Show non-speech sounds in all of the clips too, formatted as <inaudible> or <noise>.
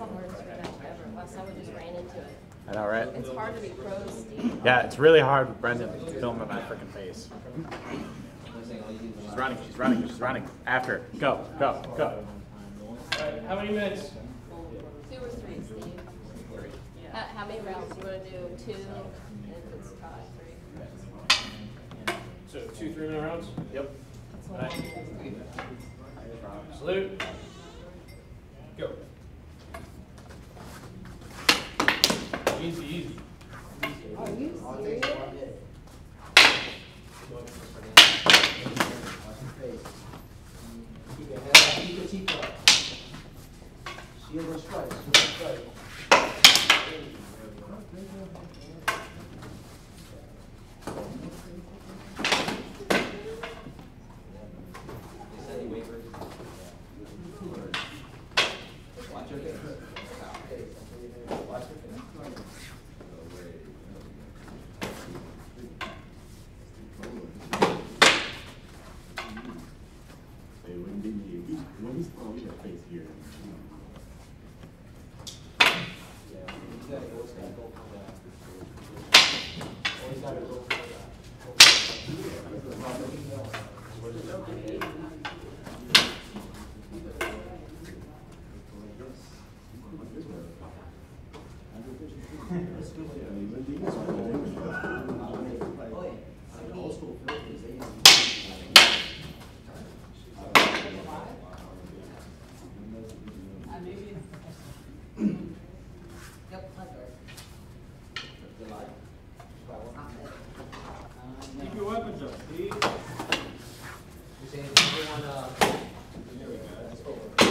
the hardest right now ever. Last time just ran into it. I know, right? It's hard to be pros, Steve. Yeah, it's really hard with Brendan filming my freaking face. She's running, she's running, she's running. After. Go, go, go. Alright, how many minutes? Two or three, Steve. Uh, how many rounds? You wanna do two, and if it's tie, three? So two, three minute rounds? Yep. That's one. Salute. Easy, easy. Are you serious? Shield and strike, shield and strike. Watch your face. Watch your face. Me. We, when we got face here. Yeah, always <laughs> gotta go, for that. Gotta go for that. Oh, yeah. Like the old school Philippines, they used to. Yep, I got it. The light. Well, well, not bad. Keep your weapons up, Steve. You say everyone, uh. There we go, that's over.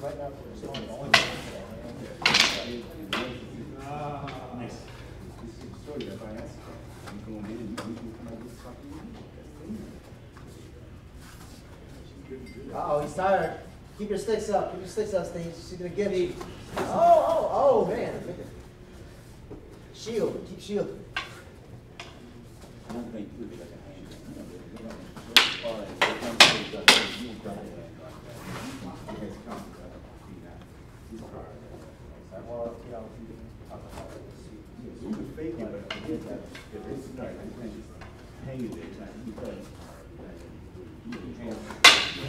pad you know. So right now, we're still on the only. Nice. This is the story that I asked. I'm going in, you can come out with something. Uh-oh, he's tired. Keep your sticks up, keep your sticks up, Steve, she's gonna give you. Oh, oh, oh, man. Shield, keep shield. I don't think you would be like a hand. You know, all right, so come to the doctor, you will grab it. He has come, uh, he now. He's hard. Well, you know, you can talk about it. You can fake it, but forget that. If it's not, I think there, you